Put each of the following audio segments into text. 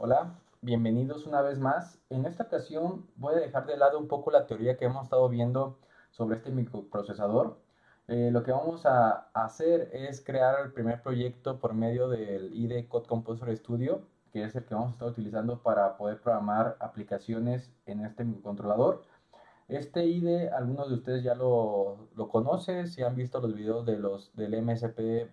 Hola, bienvenidos una vez más. En esta ocasión voy a dejar de lado un poco la teoría que hemos estado viendo sobre este microprocesador. Eh, lo que vamos a hacer es crear el primer proyecto por medio del IDE Code Composer Studio, que es el que vamos a estar utilizando para poder programar aplicaciones en este microcontrolador. Este IDE, algunos de ustedes ya lo, conocen, si han visto los videos de los, del MSP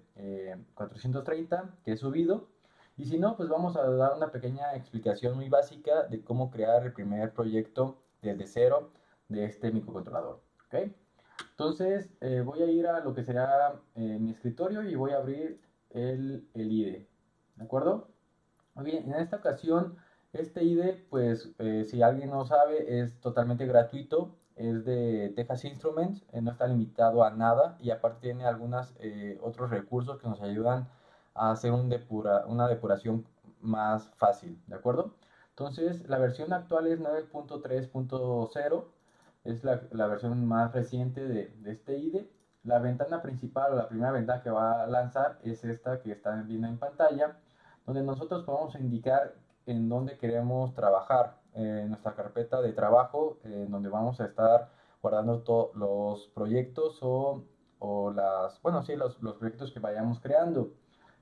430 eh, que he subido. Y si no, pues vamos a dar una pequeña explicación muy básica de cómo crear el primer proyecto desde cero de este microcontrolador. ¿ok? Entonces eh, voy a ir a lo que será eh, mi escritorio y voy a abrir el, el, IDE. ¿De acuerdo? Muy bien, en esta ocasión este IDE, pues eh, si alguien no sabe, es totalmente gratuito. Es de Texas Instruments, no está limitado a nada y aparte tiene algunos otros recursos que nos ayudan hacer un depura, una depuración más fácil, ¿de acuerdo? Entonces, la versión actual es 9.3.0, es la, versión más reciente de, de, este IDE. La ventana principal o la primera ventana que va a lanzar es esta que están viendo en pantalla, donde nosotros podemos indicar en dónde queremos trabajar, en nuestra carpeta de trabajo, en donde vamos a estar guardando todos los proyectos o, o, las, bueno, sí, los, los proyectos que vayamos creando.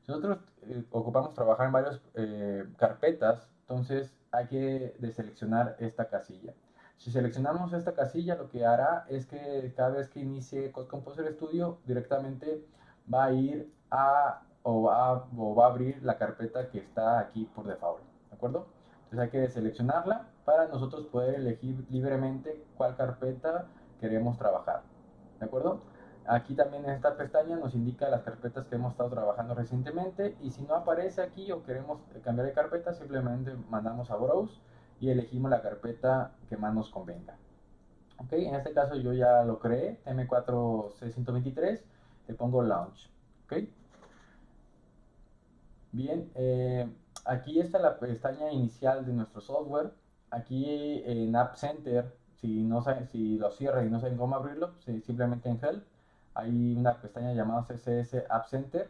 Nosotros eh, ocupamos trabajar en varias eh, carpetas, entonces hay que deseleccionar esta casilla. Si seleccionamos esta casilla, lo que hará es que cada vez que inicie Code Composer Studio, directamente va a ir a o va, o va a abrir la carpeta que está aquí por default, ¿de acuerdo? Entonces hay que seleccionarla para nosotros poder elegir libremente cuál carpeta queremos trabajar, ¿de acuerdo? Aquí también en esta pestaña nos indica las carpetas que hemos estado trabajando recientemente y si no aparece aquí o queremos cambiar de carpeta simplemente mandamos a Browse y elegimos la carpeta que más nos convenga. Ok, en este caso yo ya lo creé, M4C123, le pongo Launch. Ok. Bien, eh, aquí está la pestaña inicial de nuestro software. Aquí en App Center, si, no saben, si lo cierran y no saben cómo abrirlo, simplemente en Help hay una pestaña llamada CSS App Center.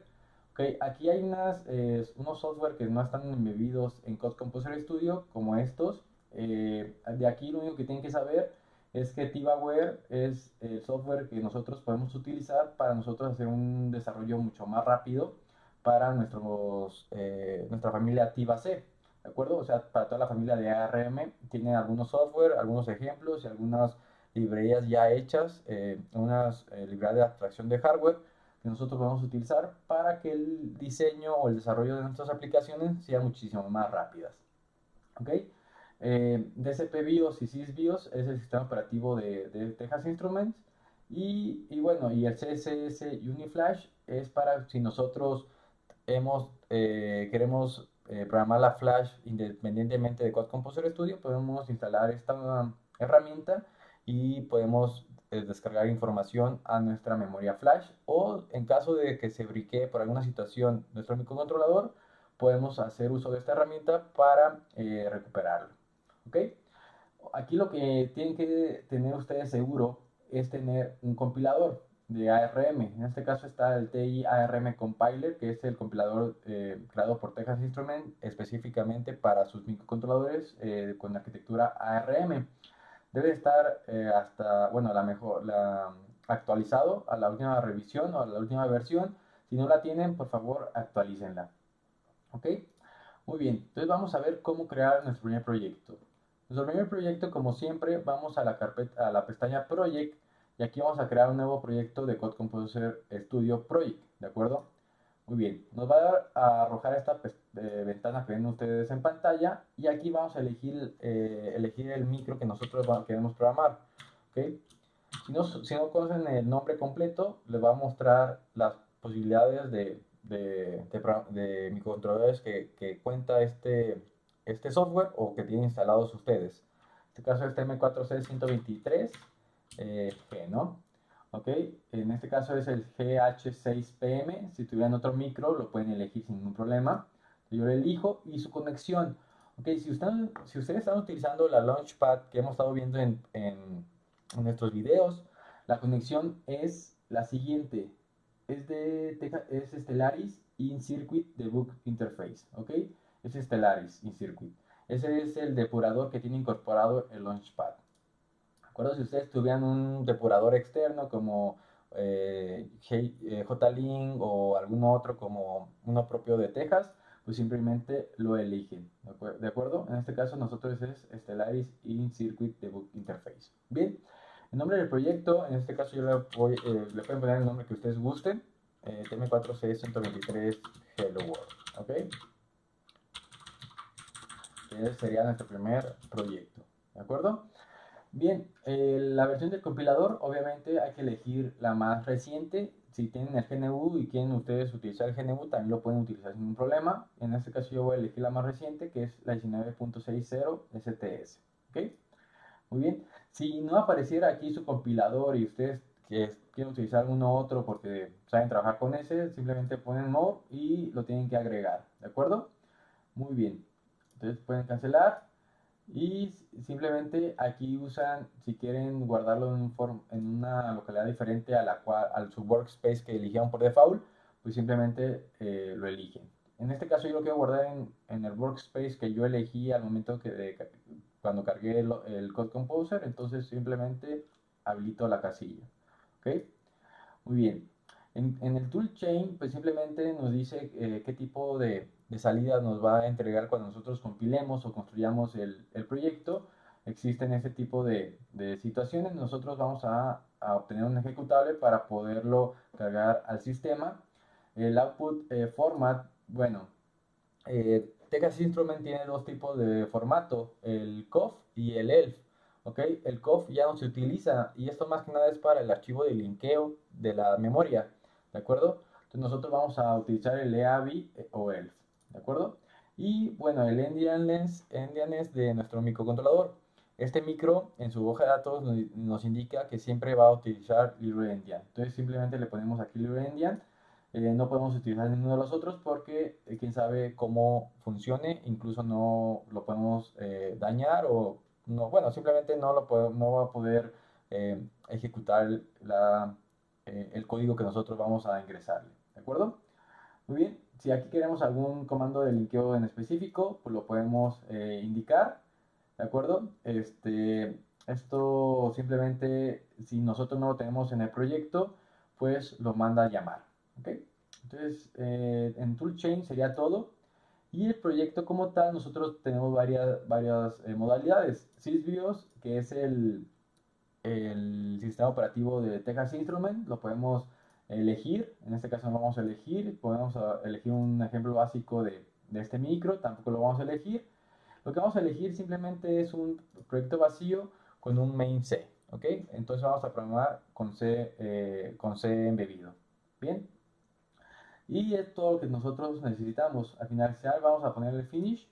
Okay, aquí hay unas, eh, unos software que no están embebidos en Code Composer Studio, como estos. Eh, de aquí lo único que tienen que saber es que TivaWare es el software que nosotros podemos utilizar para nosotros hacer un desarrollo mucho más rápido para nuestros, eh, nuestra familia TivaC. ¿De acuerdo? O sea, para toda la familia de ARM tiene algunos software, algunos ejemplos y algunas librerías ya hechas, eh, unas eh, librerías de abstracción de hardware que nosotros podemos utilizar para que el diseño o el desarrollo de nuestras aplicaciones sea muchísimo más rápidas. ¿Ok? Eh, DCP BIOS y SysBIOS es el sistema operativo de, de Texas Instruments y, y, bueno, y el CSS UniFlash es para si nosotros hemos, eh, queremos programar la Flash independientemente de Quad Composer Studio, podemos instalar esta herramienta y podemos eh, descargar información a nuestra memoria flash o en caso de que se briquee por alguna situación nuestro microcontrolador, podemos hacer uso de esta herramienta para eh, recuperarlo. ¿ok? Aquí lo que tienen que tener ustedes seguro es tener un compilador de ARM. En este caso está el TI ARM Compiler, que es el compilador eh, creado por Texas Instruments específicamente para sus microcontroladores con arquitectura ARM debe estar eh, hasta, bueno, la mejor, la, actualizado a la última revisión o a la última versión. Si no la tienen, por favor, actualícenla. ¿Ok? Muy bien, entonces vamos a ver cómo crear nuestro primer proyecto. Nuestro primer proyecto, como siempre, vamos a la, carpeta, a la pestaña Project y aquí vamos a crear un nuevo proyecto de Code Composer Studio Project, ¿de acuerdo? Muy bien, nos va a arrojar esta eh, ventana que ven ustedes en pantalla y aquí vamos a elegir, eh, elegir el micro que nosotros queremos programar. ¿okay? Si, no, conocen el nombre completo, les va a mostrar las posibilidades de, de, de, microcontroladores que, cuenta este, este software o que tienen instalados ustedes. En este caso es TM4C123G, eh, ¿no? ¿ok? En este caso es el GH6PM, si tuvieran otro micro lo pueden elegir sin ningún problema. Yo lo elijo y su conexión, ¿ok? Si, usted, si ustedes están utilizando la Launchpad que hemos estado viendo en, en, en nuestros videos, la conexión es la siguiente, es de es Stellaris In Circuit Debug Interface, ¿ok? es Stellaris In-Circuit. Ese es el depurador que tiene incorporado el Launchpad. ¿De acuerdo? Si ustedes tuvieran un depurador externo como eh, eh J-Link o algún otro como uno propio de Texas, pues simplemente lo eligen. ¿De acuerdo? En este caso nosotros es Stellaris In-Circuit Debug Interface. Bien, el nombre del proyecto, en este caso yo le, voy, eh, le pueden poner el nombre que ustedes gusten. Eh, TM4C123 Hello World. ¿Ok? Ese sería nuestro primer proyecto. ¿De acuerdo? Bien, eh, la versión del compilador, obviamente hay que elegir la más reciente. Si tienen el GNU y quieren ustedes utilizar el GNU, también lo pueden utilizar sin ningún problema. En este caso yo voy a elegir la más reciente, que es la 19.60 STS. ¿Ok? Muy bien. Si no apareciera aquí su compilador y ustedes quieren utilizar alguno otro porque saben trabajar con ese, simplemente ponen more y lo tienen que agregar. ¿De acuerdo? Muy bien. Entonces pueden cancelar y simplemente aquí usan, si quieren guardarlo en, en una localidad diferente a la cual, al su workspace que eligieron por default, pues simplemente eh, lo eligen. En este caso yo lo quiero guardar en, en, el workspace que yo elegí al momento que de, cuando cargué el, el, Code Composer, entonces simplemente habilito la casilla. ¿Ok? Muy bien. En, en el toolchain, pues simplemente nos dice eh, qué tipo de, de salida nos va a entregar cuando nosotros compilemos o construyamos el, el proyecto. Existen ese tipo de, de situaciones. Nosotros vamos a, a, obtener un ejecutable para poderlo cargar al sistema. El output eh, format, bueno, eh, Texas Instrument tiene dos tipos de formato, el COF y el ELF. ¿ok? El COF ya no se utiliza y esto más que nada es para el archivo de linkeo de la memoria, ¿de acuerdo? Entonces nosotros vamos a utilizar el EAVI eh, o ELF. ¿De acuerdo? Y bueno, el endianness, endianness de nuestro microcontrolador. Este micro en su hoja de datos nos, indica que siempre va a utilizar libre endian. Entonces simplemente le ponemos aquí libre endian. Eh, no podemos utilizar ninguno de los otros porque eh, quién sabe cómo funcione, incluso no lo podemos eh, dañar o no, bueno, simplemente no, lo no va a poder ejecutar la, el código que nosotros vamos a ingresarle. ¿De acuerdo? Muy bien, si aquí queremos algún comando de linkeo en específico, pues lo podemos eh, indicar, ¿de acuerdo? Este, esto simplemente, si nosotros no lo tenemos en el proyecto, pues lo manda a llamar, ¿ok? Entonces, eh, en toolchain sería todo. Y el proyecto como tal, nosotros tenemos varias, varias eh, modalidades. SysBIOS, que es el, el sistema operativo de Texas Instrument, lo podemos elegir, en este caso no vamos a elegir, podemos ah, elegir un ejemplo básico de, de, este micro, tampoco lo vamos a elegir. Lo que vamos a elegir simplemente es un proyecto vacío con un main C, ¿ok? Entonces vamos a programar con C, eh, con C embebido, ¿bien? Y es todo lo que nosotros necesitamos. Al finalizar vamos a poner el finish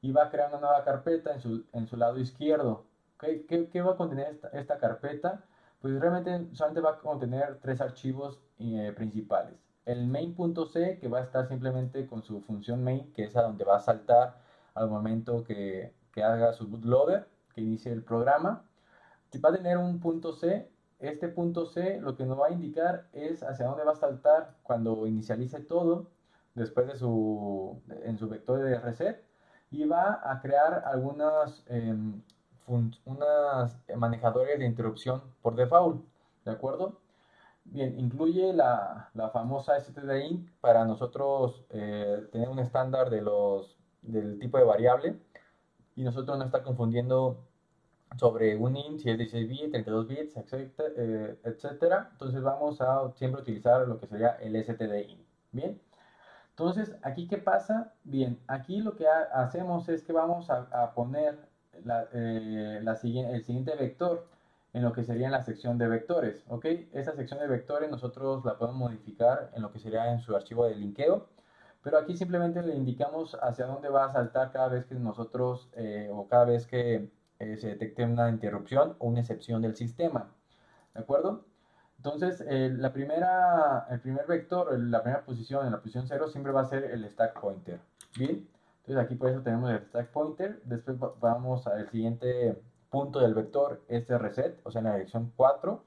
y va a crear una nueva carpeta en su, en su lado izquierdo. ¿okay? ¿Qué, ¿Qué, va a contener esta, esta carpeta? Pues realmente solamente va a contener tres archivos eh, principales. El main.c que va a estar simplemente con su función main, que es a donde va a saltar al momento que, que haga su bootloader, que inicie el programa. Va a tener un punto C. Este punto C lo que nos va a indicar es hacia dónde va a saltar cuando inicialice todo después de su, en su vector de reset y va a crear algunas em, unas manejadores de interrupción por default, ¿de acuerdo? Bien, incluye la, la famosa stdin para nosotros eh, tener un estándar de los, del tipo de variable y nosotros no estar confundiendo sobre un int, si es 16 bits, 32 bits, eh, etcétera. Entonces vamos a siempre utilizar lo que sería el stdin. Bien. Entonces, ¿aquí qué pasa? Bien, aquí lo que hacemos es que vamos a, a poner la, eh, la, el siguiente vector en lo que sería en la sección de vectores, ¿ok? Esta sección de vectores nosotros la podemos modificar en lo que sería en su archivo de linkeo, pero aquí simplemente le indicamos hacia dónde va a saltar cada vez que nosotros eh, o cada vez que eh, se detecte una interrupción o una excepción del sistema, ¿de acuerdo? Entonces, la primera, el primer vector, la primera posición, en la posición 0, siempre va a ser el stack pointer, ¿bien? Entonces aquí por eso tenemos el stack pointer. Después vamos al siguiente punto del vector, este reset, o sea en la dirección 4.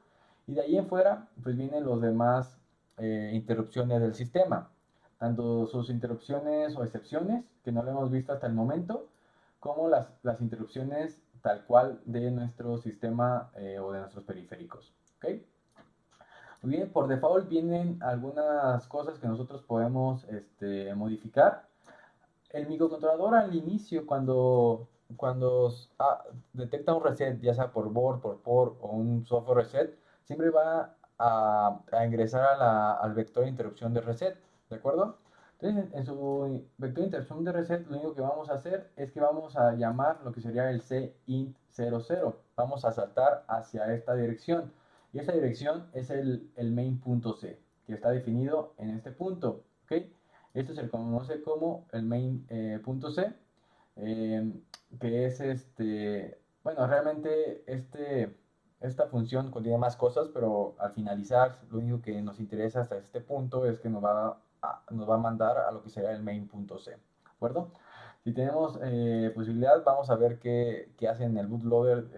Y de ahí en fuera, pues vienen los demás eh, interrupciones del sistema. tanto sus interrupciones o excepciones, que no lo hemos visto hasta el momento, como las, las interrupciones tal cual de nuestro sistema eh, o de nuestros periféricos. ¿okay? Muy bien, por default vienen algunas cosas que nosotros podemos este, modificar. El microcontrolador al inicio, cuando, cuando ah, detecta un reset, ya sea por board, por port o un software reset, siempre va a, ingresar al vector de interrupción de reset, ¿de acuerdo? Entonces, en, su vector de interrupción de reset, lo único que vamos a hacer es que vamos a llamar lo que sería el cint00. Vamos a saltar hacia esta dirección. Y esa dirección es el, el main.c, que está definido en este punto. ¿okay? Esto se conoce como el main.c, eh, que es este, bueno, realmente este esta función contiene más cosas, pero al finalizar, lo único que nos interesa hasta este punto es que nos va a, nos va a mandar a lo que sería el main.c. ¿De acuerdo? Si tenemos eh, posibilidad, vamos a ver qué, qué hace en el bootloader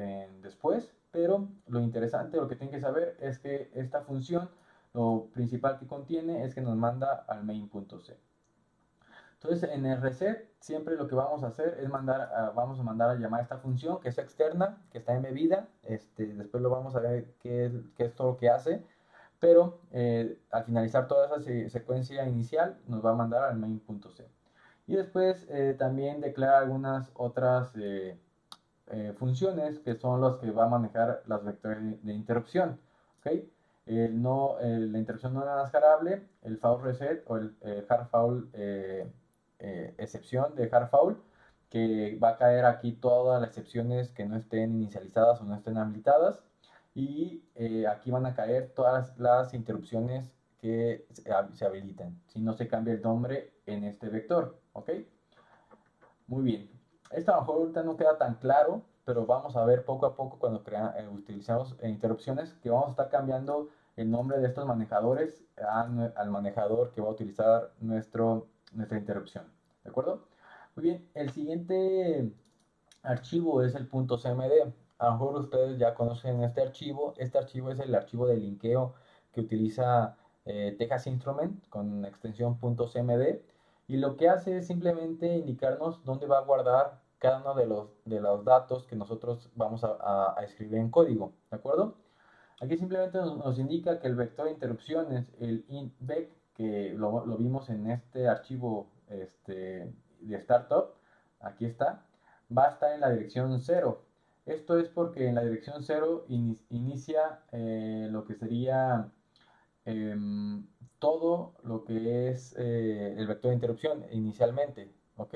después, pero lo interesante, lo que tienen que saber es que esta función, lo principal que contiene es que nos manda al main.c. Entonces, en el reset, siempre lo que vamos a hacer es mandar, vamos a mandar a llamar a esta función que es externa, que está embebida. Este, después lo vamos a ver qué es, qué es todo lo que hace. Pero eh, al finalizar toda esa secuencia inicial, nos va a mandar al main.c. Y después eh, también declara algunas otras eh, funciones que son las que va a manejar las vectores de, interrupción. ¿okay? no, la interrupción no enmascarable, el foul reset o el, hard foul eh, excepción de hard foul, que va a caer aquí todas las excepciones que no estén inicializadas o no estén habilitadas. Y eh, aquí van a caer todas las interrupciones que se habilitan, si no se cambia el nombre en este vector. ¿Ok? Muy bien. Esto a lo mejor ahorita no queda tan claro, pero vamos a ver poco a poco cuando eh, utilizamos interrupciones que vamos a estar cambiando el nombre de estos manejadores al manejador que va a utilizar nuestro nuestra interrupción. ¿De acuerdo? Muy bien, el siguiente archivo es el .cmd. A lo mejor ustedes ya conocen este archivo. Este archivo es el archivo de linkeo que utiliza eh, Texas Instrument con extensión .cmd y lo que hace es simplemente indicarnos dónde va a guardar cada uno de los, de los datos que nosotros vamos a, escribir en código, ¿de acuerdo? Aquí simplemente nos, indica que el vector de interrupciones, el int_vec, que lo, vimos en este archivo este, de startup, aquí está, va a estar en la dirección 0. Esto es porque en la dirección 0 inicia eh, lo que sería em, todo lo que es eh, el vector de interrupción inicialmente, ¿ok?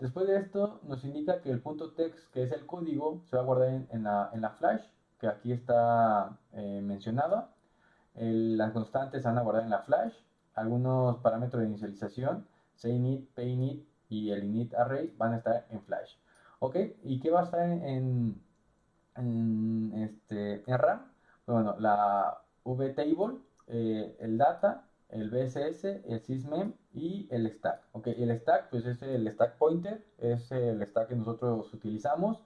Después de esto nos indica que el punto text, que es el código, se va a guardar en, la, en la, flash, que aquí está eh, mencionada. las constantes se van a guardar en la flash algunos parámetros de inicialización, init, painit y el init array van a estar en flash. ¿Ok? ¿Y qué va a estar en, en, este, en RAM? Bueno, la vtable, eh, el data, el bss, el sysmem y el stack. ¿Ok? El stack, pues es el stack pointer, es el stack que nosotros utilizamos.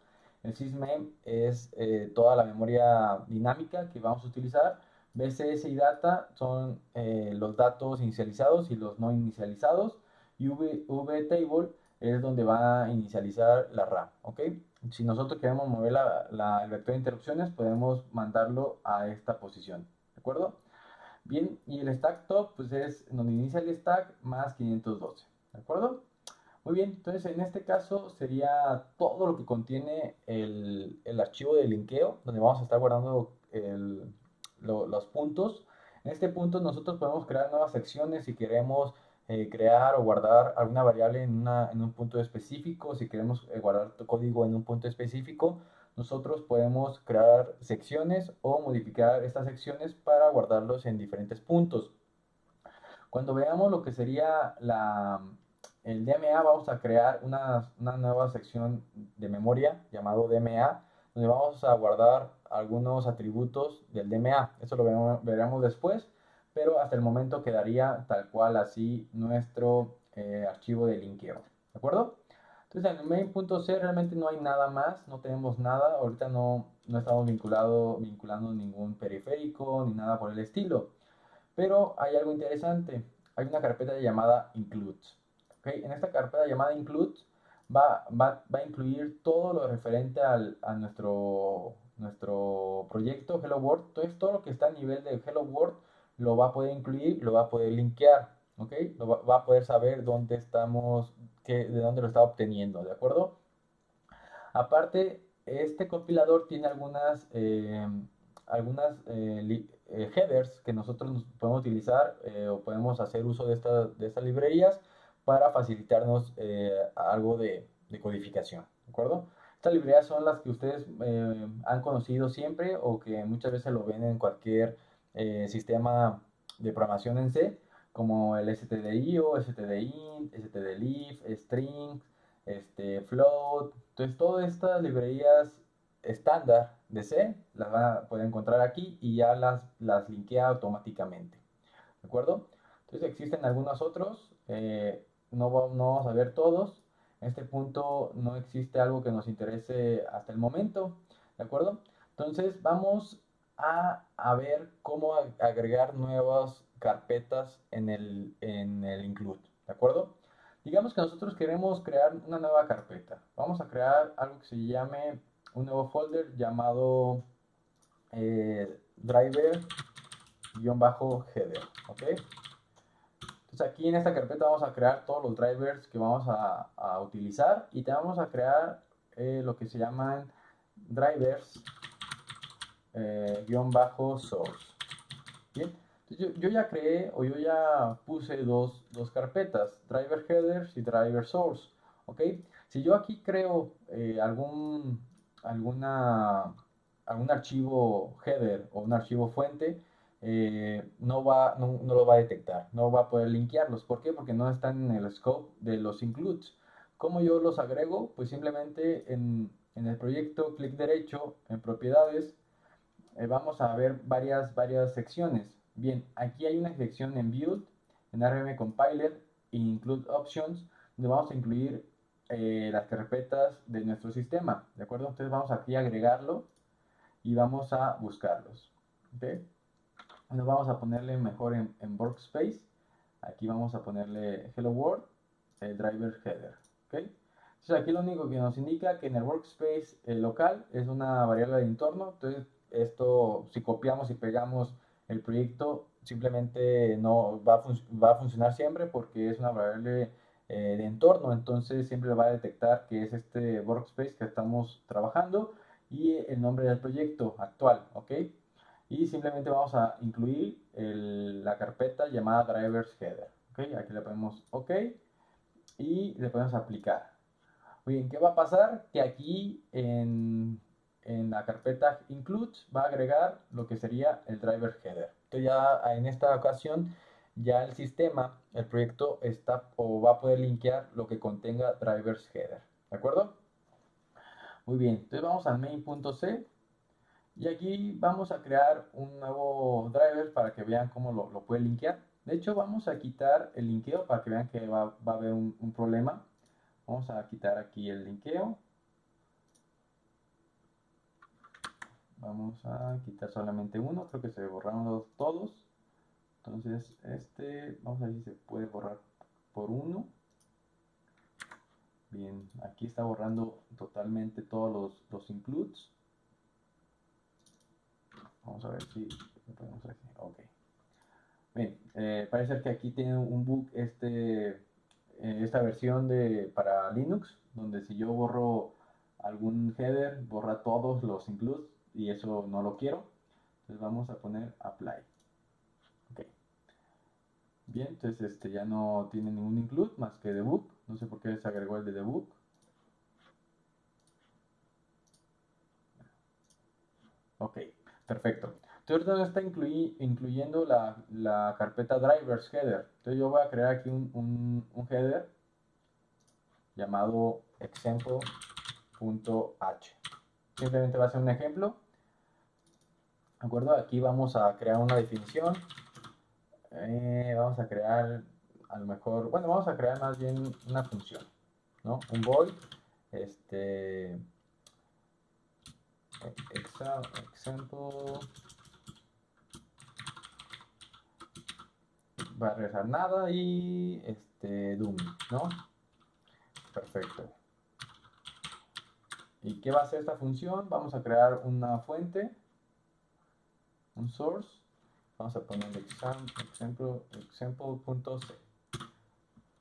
El sysmem es eh, toda la memoria dinámica que vamos a utilizar BCS y data son eh, los datos inicializados y los no inicializados. Y VTable es donde va a inicializar la RAM. ¿ok? Si nosotros queremos mover el vector de interrupciones, podemos mandarlo a esta posición. ¿De acuerdo? Bien, y el stack top, pues es donde inicia el stack más 512. ¿De acuerdo? Muy bien, entonces en este caso sería todo lo que contiene el, el archivo de linkeo, donde vamos a estar guardando el, los puntos. En este punto nosotros podemos crear nuevas secciones si queremos eh, crear o guardar alguna variable en, en, un punto específico, si queremos eh, guardar código en un punto específico, nosotros podemos crear secciones o modificar estas secciones para guardarlos en diferentes puntos. Cuando veamos lo que sería la, el DMA, vamos a crear una, una nueva sección de memoria llamado DMA, donde vamos a guardar algunos atributos del DMA. Eso lo veremos, después, pero hasta el momento quedaría tal cual así nuestro eh, archivo de linkeo. ¿De acuerdo? Entonces en main.c realmente no hay nada más, no tenemos nada, ahorita no, no estamos vinculado, vinculando ningún periférico ni nada por el estilo. Pero hay algo interesante. hay una carpeta llamada includes. ¿okay? En esta carpeta llamada includes va, va, va a incluir todo lo referente al, a nuestro, nuestro proyecto Hello World. Entonces todo lo que está a nivel de Hello World lo va a poder incluir, lo va a poder linkear. ¿ok? Lo va, a poder saber dónde estamos, qué, de dónde lo está obteniendo, ¿de acuerdo? Aparte, este compilador tiene algunas, eh, algunas eh, eh, headers que nosotros podemos utilizar o podemos hacer uso de, de estas librerías para facilitarnos algo de, de, codificación, ¿de acuerdo? Estas librerías son las que ustedes han conocido siempre o que muchas veces lo ven en cualquier sistema de programación en C, como el stdio, stdint, stdlib, string, este, float. Entonces, todas estas librerías estándar de C las van a poder encontrar aquí y ya las, las linkea automáticamente. ¿De acuerdo? Entonces, existen algunos otros. Eh, no, no vamos a ver todos. En este punto no existe algo que nos interese hasta el momento. ¿De acuerdo? Entonces, vamos a, a ver cómo agregar nuevas carpetas en el, en el include. ¿De acuerdo? Digamos que nosotros queremos crear una nueva carpeta. Vamos a crear algo que se llame un nuevo folder llamado eh, driver-header. ¿ok? Entonces aquí en esta carpeta vamos a crear todos los drivers que vamos a, utilizar y te vamos a crear eh, lo que se llaman drivers eh, source. ¿Bien? Yo, ya creé o yo ya puse dos, carpetas, driver headers y driver source. ¿ok? Si yo aquí creo eh, algún, alguna, algún archivo header o un archivo fuente, eh, no, va, no, lo va a detectar, no va a poder linkearlos. ¿Por qué? Porque no están en el scope de los includes. ¿Cómo yo los agrego? Pues simplemente en, el proyecto, clic derecho, en propiedades, eh, vamos a ver varias, varias secciones. Bien, aquí hay una sección en Build, en RM Compiler e Include Options, donde vamos a incluir eh, las carpetas de nuestro sistema, ¿de acuerdo? Entonces vamos aquí a agregarlo y vamos a buscarlos, ¿ok? Nos vamos a ponerle mejor en, Workspace, aquí vamos a ponerle Hello World, driver header, ¿ok? Entonces aquí lo único que nos indica que en el Workspace local es una variable de entorno, entonces esto si copiamos y pegamos el proyecto simplemente no va a, va a funcionar siempre porque es una variable eh, de entorno, entonces siempre va a detectar que es este workspace que estamos trabajando y el nombre del proyecto actual, ¿ok? Y simplemente vamos a incluir la carpeta llamada drivers header, ¿ok? Aquí le ponemos OK y le podemos aplicar. Bien, ¿qué va a pasar? Que aquí en en la carpeta includes va a agregar lo que sería el driver header. Entonces ya en esta ocasión ya el sistema, el proyecto está o va a poder linkear lo que contenga drivers header. ¿De acuerdo? Muy bien, entonces vamos al main.c y aquí vamos a crear un nuevo driver para que vean cómo lo, lo puede linkear. De hecho, vamos a quitar el linkeo para que vean que va, va a haber un problema. Vamos a quitar aquí el linkeo Vamos a quitar solamente uno, creo que se borraron todos. Entonces este, vamos a ver si se puede borrar por uno. Bien, aquí está borrando totalmente todos los, los includes. Vamos a ver si lo podemos hacer. Ok. Bien, eh, parece que aquí tiene un bug este, eh, esta versión de, para Linux, donde si yo borro algún header, borra todos los includes y eso no lo quiero. Entonces vamos a poner apply. Ok. Bien, entonces este ya no tiene ningún include más que debug. No sé por qué se agregó el de debug. Ok, perfecto. Entonces ahorita está incluyendo la, carpeta drivers header. Entonces yo voy a crear aquí un, un header llamado example.h. Simplemente va a ser un ejemplo ¿De acuerdo? Aquí vamos a crear una definición. Eh, vamos a crear, a lo mejor, bueno, vamos a crear más bien una función, ¿no? Un void, este, example va a regresar nada y este dummy, ¿no? Perfecto. ¿Y qué va a hacer esta función? Vamos a crear una fuente, un source. Vamos a poner example, example.c.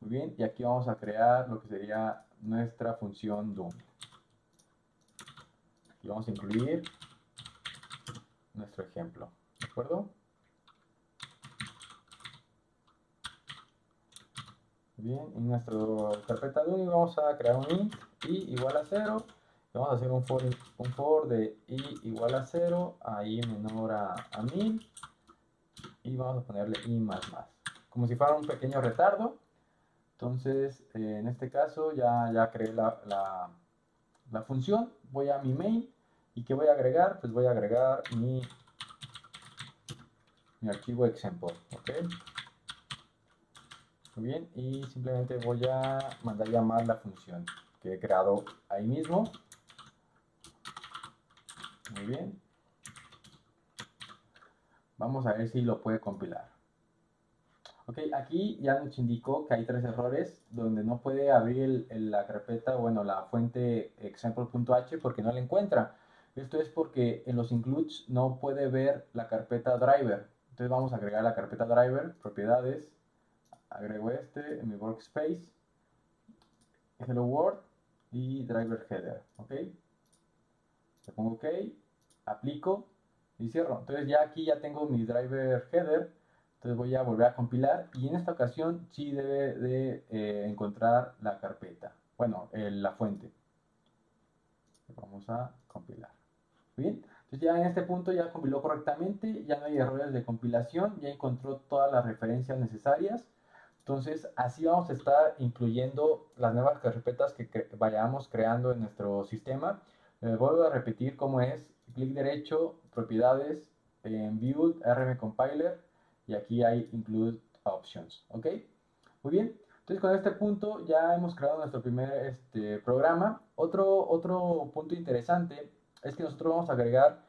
Muy bien, y aquí vamos a crear lo que sería nuestra función dummy. Y vamos a incluir nuestro ejemplo, ¿de acuerdo? Bien, en nuestra carpeta dummy vamos a crear un int i igual a 0. Vamos a hacer un for, un for de i igual a 0 a i menor a, a 1000 y vamos a ponerle i más más. Como si fuera un pequeño retardo. Entonces, eh, en este caso ya, ya creé la, la, función. Voy a mi main ¿Y qué voy a agregar? Pues voy a agregar mi, mi archivo example, ¿ok? Muy bien, y simplemente voy a mandar llamar la función que he creado ahí mismo. Muy bien. Vamos a ver si lo puede compilar. Ok, aquí ya nos indicó que hay tres errores donde no puede abrir la carpeta, bueno, la fuente example.h porque no la encuentra. Esto es porque en los includes no puede ver la carpeta driver. Entonces vamos a agregar la carpeta driver, propiedades, agrego este en mi workspace, hello world y driver header, ¿ok? Le pongo OK, aplico y cierro. Entonces ya aquí ya tengo mi driver header, entonces voy a volver a compilar y en esta ocasión sí debe de eh, encontrar la carpeta, bueno, la fuente. Vamos a compilar. Bien, entonces ya en este punto ya compiló correctamente, ya no hay errores de compilación, ya encontró todas las referencias necesarias. Entonces así vamos a estar incluyendo las nuevas carpetas que vayamos creando en nuestro sistema. Eh, vuelvo a repetir cómo es, clic derecho, propiedades, en Build, RM Compiler y aquí hay Include Options, ¿ok? Muy bien, entonces con este punto ya hemos creado nuestro primer este, programa. Otro, otro punto interesante es que nosotros vamos a agregar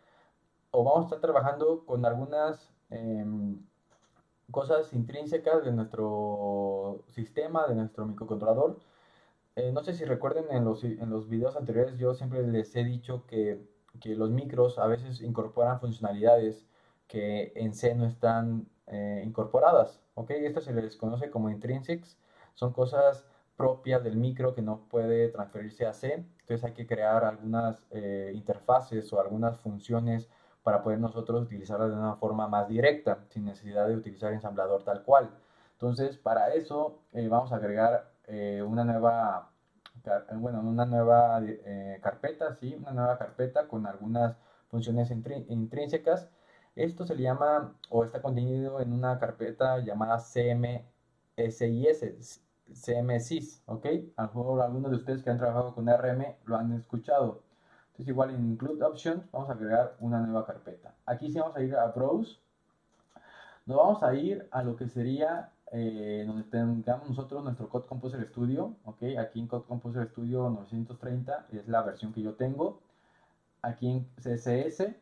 o vamos a estar trabajando con algunas em, cosas intrínsecas de nuestro sistema, de nuestro microcontrolador. Eh, no sé si recuerden en los, en los videos anteriores, yo siempre les he dicho que, que los micros a veces incorporan funcionalidades que en C no están eh, incorporadas. ¿ok? Esto se les conoce como intrinsics. Son cosas propias del micro que no puede transferirse a C. Entonces hay que crear algunas eh, interfaces o algunas funciones para poder nosotros utilizarlas de una forma más directa, sin necesidad de utilizar ensamblador tal cual. Entonces, para eso vamos a agregar eh, una nueva, bueno, una nueva carpeta, ¿sí? Una nueva carpeta con algunas funciones intrínsecas. Esto se llama, o está contenido en una carpeta llamada CMSIS, CMSIS, ¿ok? A lo mejor algunos de ustedes que han trabajado con RM lo han escuchado. Entonces igual en Include Options vamos a agregar una nueva carpeta. Aquí sí vamos a ir a Browse. Nos vamos a ir a lo que sería eh, donde tengamos nosotros nuestro Code Composer Studio, ¿ok? Aquí en Code Composer Studio 930 es la versión que yo tengo. Aquí en CSS.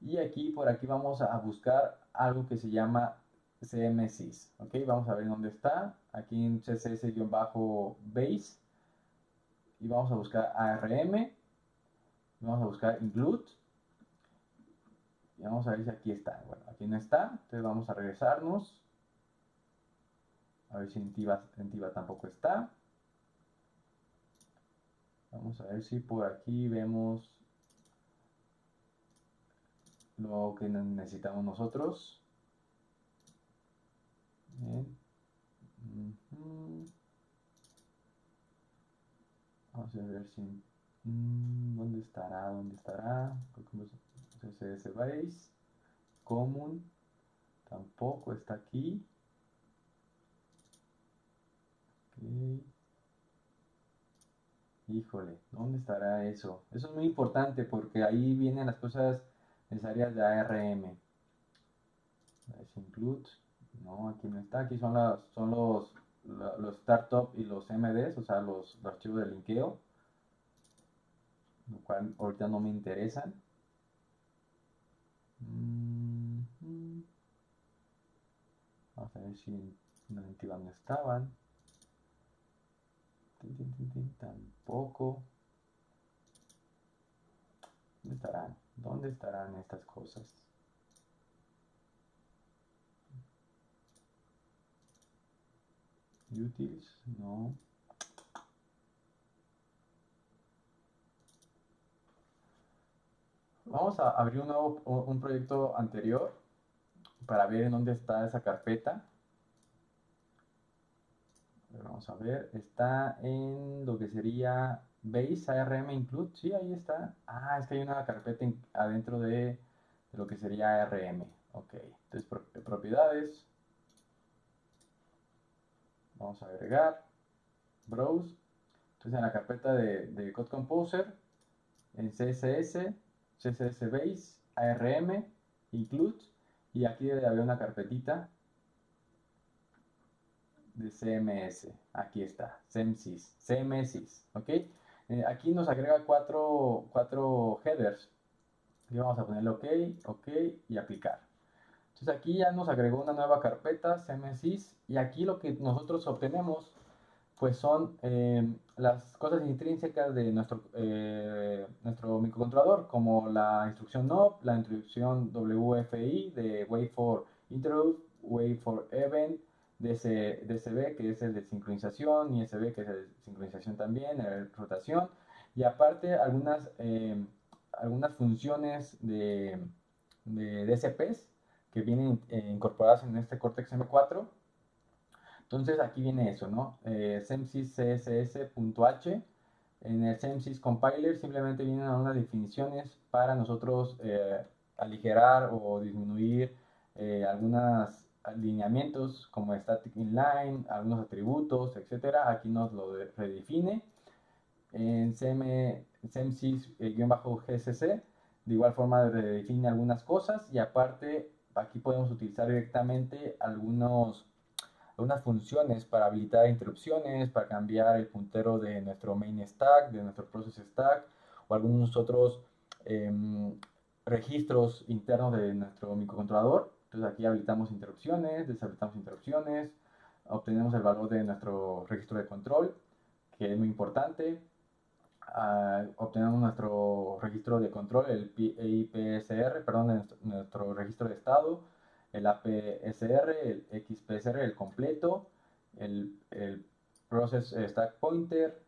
Y aquí por aquí vamos a buscar algo que se llama CMSIS. Ok, vamos a ver dónde está. Aquí en CSS-base. Y vamos a buscar ARM. Vamos a buscar include. Y vamos a ver si aquí está. Bueno, aquí no está. Entonces vamos a regresarnos. A ver si en Tiva, tampoco está. Vamos a ver si por aquí vemos lo que necesitamos nosotros. Vamos a ver si... Mm, ¿Dónde estará? ¿Dónde estará? CSS Base. Common. Tampoco está aquí. Híjole, ¿dónde estará eso? Eso es muy importante porque ahí vienen las cosas necesarias de ARM. Include. No, aquí no está. Aquí son, las, son los, los startup y los MDs, o sea, los, archivos de linkeo. Lo cual ahorita no me interesan. Vamos a ver si no estaban. Tampoco. ¿Dónde estarán? ¿Dónde estarán estas cosas? Utils, no. Vamos a abrir un, nuevo, un proyecto anterior para ver en dónde está esa carpeta. Vamos a ver, está en lo que sería Base ARM Include. Sí, ahí está. Ah, es que hay una carpeta adentro de, lo que sería ARM. Ok, entonces propiedades. Vamos a agregar. Browse. Entonces en la carpeta de, de Code Composer, en CSS, CSS Base, ARM, Include. Y aquí debe haber una carpetita de CMS. Aquí está, CMSIS, CMSIS, ¿ok? Eh, aquí nos agrega cuatro, cuatro headers. Y vamos a ponerle OK, OK y aplicar. Entonces aquí ya nos agregó una nueva carpeta, CMSIS, y aquí lo que nosotros obtenemos pues son eh, las cosas intrínsecas de nuestro, eh, nuestro microcontrolador, como la instrucción NOP, la instrucción WFI de Wait for Interrupt, Wait for Event, DCB, que es el de sincronización, ISB, que es el de sincronización también, el rotación, y aparte algunas, eh, algunas funciones de, de DCPs que vienen incorporadas en este Cortex M4 entonces aquí viene eso, ¿no? Eh, css.h. En el semsys compiler simplemente vienen unas definiciones para nosotros eh, aligerar o disminuir eh, algunos alineamientos como static inline, algunos atributos, etcétera. Aquí nos lo redefine. En semsys-gcc de igual forma redefine algunas cosas y aparte aquí podemos utilizar directamente algunos algunas funciones para habilitar interrupciones, para cambiar el puntero de nuestro main stack, de nuestro process stack, o algunos otros em, registros internos de nuestro microcontrolador. Entonces aquí habilitamos interrupciones, deshabilitamos interrupciones, obtenemos el valor de nuestro registro de control, que es muy importante. Ah, obtenemos nuestro registro de control, el IPSR, perdón, nuestro registro de estado, el APSR, el XPSR, el completo, el, Process Stack Pointer,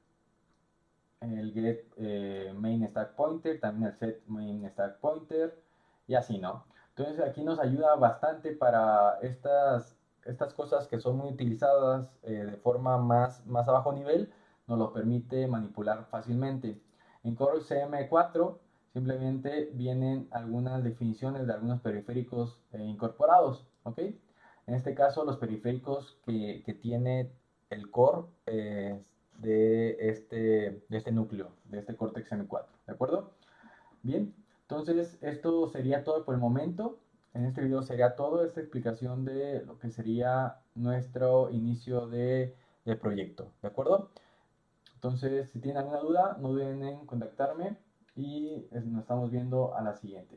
el Get eh, Main Stack Pointer, también el Set Main Stack Pointer, y así, ¿no? Entonces aquí nos ayuda bastante para estas, estas cosas que son muy utilizadas eh, de forma más, más a bajo nivel, nos lo permite manipular fácilmente. En Core CM4 simplemente vienen algunas definiciones de algunos periféricos eh, incorporados, ¿ok? En este caso, los periféricos que, tiene el core eh, de, este, de este núcleo, de este Cortex M4, ¿de acuerdo? Bien, entonces esto sería todo por el momento. En este video sería todo esta explicación de lo que sería nuestro inicio de, proyecto, ¿de acuerdo? Entonces, si tienen alguna duda, no duden en contactarme y nos estamos viendo a la siguiente.